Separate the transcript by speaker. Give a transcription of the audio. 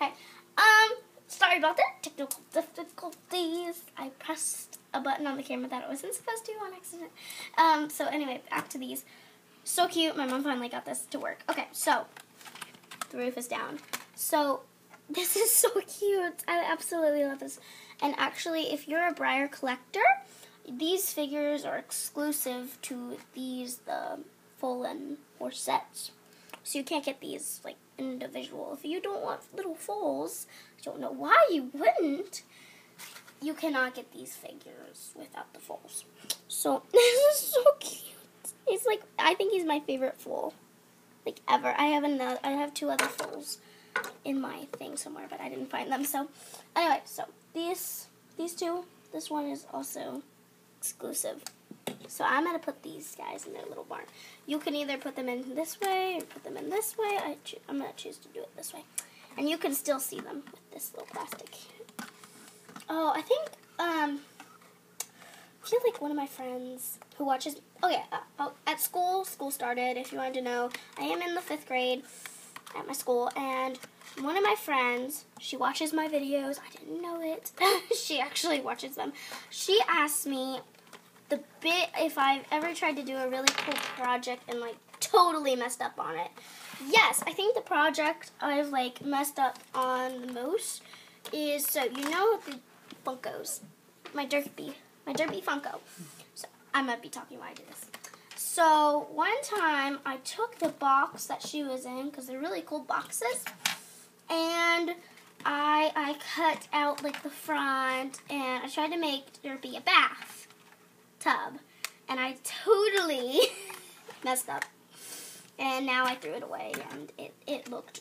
Speaker 1: Okay. Um, sorry about that. Technical difficulties. I pressed a button on the camera that I wasn't supposed to on accident. Um, so anyway, back to these. So cute. My mom finally got this to work. Okay, so the roof is down. So this is so cute. I absolutely love this. And actually, if you're a Breyer collector, these figures are exclusive to these the Fallen or sets. So you can't get these like individual. If you don't want little foals, I don't know why you wouldn't. You cannot get these figures without the foals. So this is so cute. He's like I think he's my favorite foal, like ever. I have another. I have two other foals in my thing somewhere, but I didn't find them. So anyway, so these these two. This one is also exclusive. So I'm going to put these guys in their little barn. You can either put them in this way or put them in this way. I am going to choose to do it this way. And you can still see them with this little plastic. Oh, I think, um, I feel like one of my friends who watches, oh yeah, uh, oh, at school, school started, if you wanted to know, I am in the fifth grade at my school, and one of my friends, she watches my videos, I didn't know it, she actually watches them, she asked me the bit if I've ever tried to do a really cool project and like totally messed up on it. Yes, I think the project I've like messed up on the most is so you know the Funkos, my Derpy, my Derpy Funko. So I might be talking while I this. So one time I took the box that she was in because they're really cool boxes, and I I cut out like the front and I tried to make Derpy a bath. And I totally messed up. And now I threw it away and it, it looked